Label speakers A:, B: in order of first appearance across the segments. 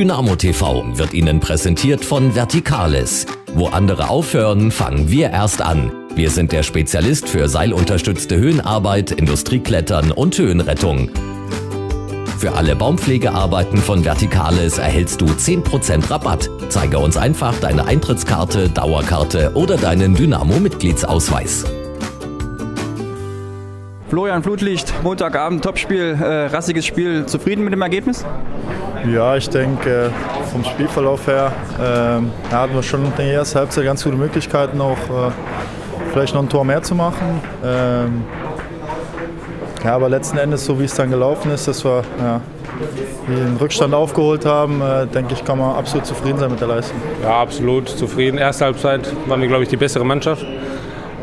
A: Dynamo TV wird Ihnen präsentiert von Verticales. Wo andere aufhören, fangen wir erst an. Wir sind der Spezialist für seilunterstützte Höhenarbeit, Industrieklettern und Höhenrettung. Für alle Baumpflegearbeiten von Verticales erhältst du 10% Rabatt. Zeige uns einfach deine Eintrittskarte, Dauerkarte oder deinen Dynamo-Mitgliedsausweis.
B: Florian Flutlicht, Montagabend, Topspiel, äh, rassiges Spiel. Zufrieden mit dem Ergebnis?
C: Ja, ich denke, äh, vom Spielverlauf her äh, hatten wir schon in der ersten Halbzeit ganz gute Möglichkeiten, auch äh, vielleicht noch ein Tor mehr zu machen. Ähm, ja, aber letzten Endes, so wie es dann gelaufen ist, dass wir ja, den Rückstand aufgeholt haben, äh, denke ich, kann man absolut zufrieden sein mit der Leistung.
D: Ja, absolut zufrieden. Erste Halbzeit waren wir, glaube ich, die bessere Mannschaft.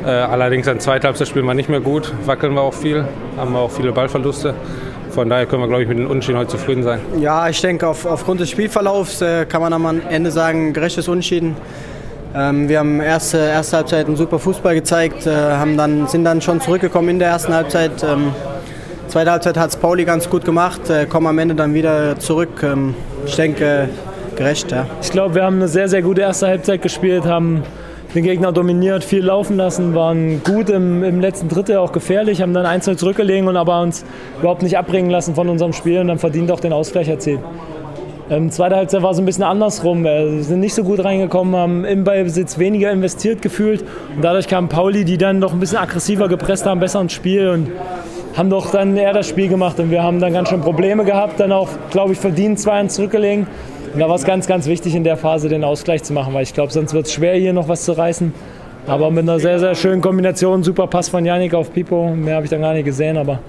D: Äh, allerdings an zweiter Halbzeit spielen wir nicht mehr gut, wackeln wir auch viel, haben wir auch viele Ballverluste. Von daher können wir, glaube ich, mit den Unentschieden heute zufrieden sein.
E: Ja, ich denke, auf, aufgrund des Spielverlaufs äh, kann man am Ende sagen, gerechtes Unentschieden. Ähm, wir haben erste, erste Halbzeit einen super Fußball gezeigt, äh, haben dann, sind dann schon zurückgekommen in der ersten Halbzeit. Ähm, zweite Halbzeit hat es Pauli ganz gut gemacht, äh, kommen am Ende dann wieder zurück. Ähm, ich denke, gerecht. Ja.
F: Ich glaube, wir haben eine sehr, sehr gute erste Halbzeit gespielt, haben den Gegner dominiert, viel laufen lassen, waren gut im, im letzten Drittel, auch gefährlich, haben dann einzeln zurückgelegen und aber uns überhaupt nicht abbringen lassen von unserem Spiel und dann verdient auch den Ausgleich erzielt. Ähm, zweite Halbzeit war so ein bisschen andersrum. Wir sind nicht so gut reingekommen, haben im Ballbesitz weniger investiert gefühlt. Und dadurch kamen Pauli, die dann doch ein bisschen aggressiver gepresst haben, besser ins Spiel und haben doch dann eher das Spiel gemacht. Und wir haben dann ganz schön Probleme gehabt, dann auch, glaube ich, verdient 2-1 zurückgelegen. Und da war es ganz, ganz wichtig in der Phase, den Ausgleich zu machen, weil ich glaube, sonst wird es schwer, hier noch was zu reißen. Aber mit einer sehr, sehr schönen Kombination, super Pass von Janik auf Pipo. Mehr habe ich dann gar nicht gesehen, aber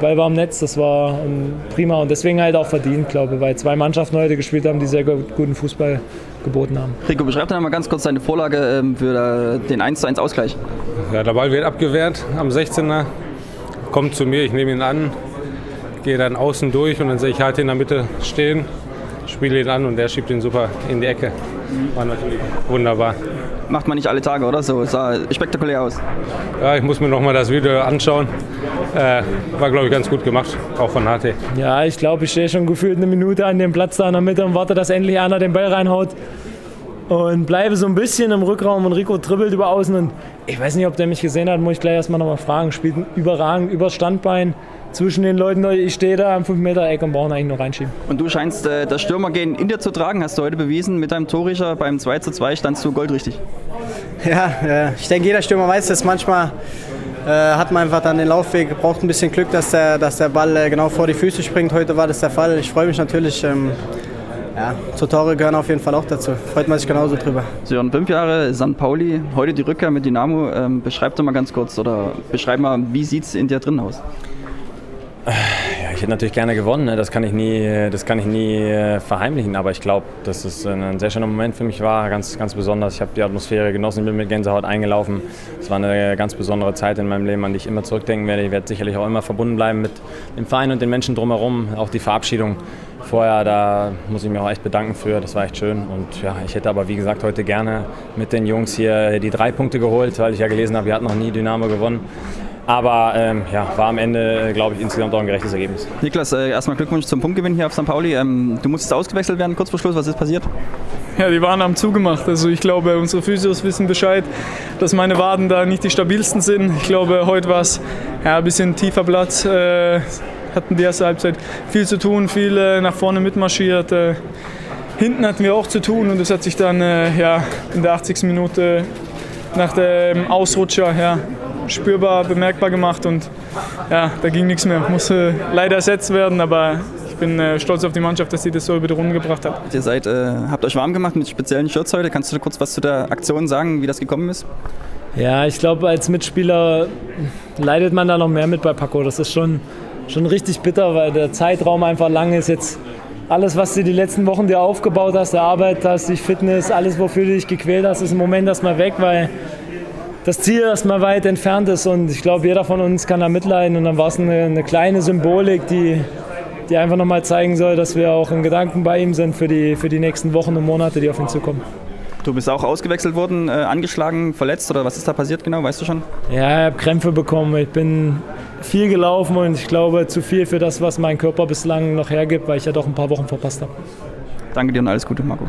F: Ball war am Netz, das war prima und deswegen halt auch verdient, glaube ich, weil zwei Mannschaften heute gespielt haben, die sehr guten Fußball geboten haben.
B: Rico, beschreib doch mal ganz kurz deine Vorlage ähm, für den 1:1 Ausgleich.
D: Ja, der Ball wird abgewehrt am 16er, kommt zu mir, ich nehme ihn an, gehe dann außen durch und dann sehe ich halt in der Mitte stehen, spiele ihn an und der schiebt ihn super in die Ecke. War natürlich wunderbar.
B: Macht man nicht alle Tage, oder? So sah spektakulär aus.
D: Ja, ich muss mir noch mal das Video anschauen. Äh, war, glaube ich, ganz gut gemacht, auch von HT.
F: Ja, ich glaube, ich stehe schon gefühlt eine Minute an dem Platz da in der Mitte und warte, dass endlich einer den Ball reinhaut. Und bleibe so ein bisschen im Rückraum und Rico dribbelt über außen. Und ich weiß nicht, ob der mich gesehen hat, muss ich gleich erstmal nochmal fragen. Spielt überragend über Standbein zwischen den Leuten. Ich stehe da am 5-Meter-Eck und brauche eigentlich nur reinschieben.
B: Und du scheinst äh, das Stürmergehen in dir zu tragen, hast du heute bewiesen. Mit deinem Torricher beim 2 zu 2 standst du goldrichtig.
E: Ja, äh, ich denke, jeder Stürmer weiß das. Manchmal äh, hat man einfach dann den Laufweg, braucht ein bisschen Glück, dass der, dass der Ball äh, genau vor die Füße springt. Heute war das der Fall. Ich freue mich natürlich. Ähm, ja, zu Tore gehören auf jeden Fall auch dazu. Freut man sich genauso drüber.
B: Sie hören fünf Jahre St. Pauli, heute die Rückkehr mit Dynamo. Ähm, beschreib doch mal ganz kurz oder beschreib mal, wie sieht es in dir drin aus?
G: Ja, ich hätte natürlich gerne gewonnen, ne? das kann ich nie, das kann ich nie äh, verheimlichen, aber ich glaube, dass es ein sehr schöner Moment für mich war, ganz, ganz besonders. Ich habe die Atmosphäre genossen, bin mit Gänsehaut eingelaufen. Es war eine ganz besondere Zeit in meinem Leben, an die ich immer zurückdenken werde. Ich werde sicherlich auch immer verbunden bleiben mit dem Verein und den Menschen drumherum, auch die Verabschiedung vorher, da muss ich mich auch echt bedanken für, das war echt schön. Und ja, ich hätte aber wie gesagt heute gerne mit den Jungs hier die drei Punkte geholt, weil ich ja gelesen habe, wir hatten noch nie Dynamo gewonnen. Aber ähm, ja, war am Ende, glaube ich, insgesamt auch ein gerechtes Ergebnis.
B: Niklas, äh, erstmal Glückwunsch zum Punktgewinn hier auf St. Pauli. Ähm, du musstest ausgewechselt werden kurz vor Schluss. Was ist passiert?
H: Ja, die waren am zugemacht. Also ich glaube, unsere Physios wissen Bescheid, dass meine Waden da nicht die stabilsten sind. Ich glaube, heute war es ja, ein bisschen tiefer Platz. Äh, hatten die erste Halbzeit viel zu tun, viel äh, nach vorne mitmarschiert. Äh, hinten hatten wir auch zu tun und das hat sich dann äh, ja, in der 80. Minute nach dem Ausrutscher ja, spürbar, bemerkbar gemacht und ja, da ging nichts mehr. Musste leider ersetzt werden, aber ich bin äh, stolz auf die Mannschaft, dass sie das so über die Runde gebracht hat.
B: Ihr seid, äh, habt euch warm gemacht mit speziellen Shirts heute. Kannst du kurz was zu der Aktion sagen, wie das gekommen ist?
F: Ja, ich glaube, als Mitspieler leidet man da noch mehr mit bei Paco. Das ist schon, schon richtig bitter, weil der Zeitraum einfach lang ist. Jetzt alles, was du die letzten Wochen dir aufgebaut hast, erarbeitet hast, die Fitness, alles, wofür du dich gequält hast, ist im Moment erstmal weg, weil das Ziel erstmal weit entfernt ist und ich glaube, jeder von uns kann da mitleiden und dann war es eine, eine kleine Symbolik, die, die einfach nochmal zeigen soll, dass wir auch in Gedanken bei ihm sind für die, für die nächsten Wochen und Monate, die auf ihn zukommen.
B: Du bist auch ausgewechselt worden, äh, angeschlagen, verletzt oder was ist da passiert genau, weißt du schon?
F: Ja, ich habe Krämpfe bekommen. Ich bin viel gelaufen und ich glaube zu viel für das, was mein Körper bislang noch hergibt, weil ich ja doch ein paar Wochen verpasst habe.
B: Danke dir und alles Gute, Marco.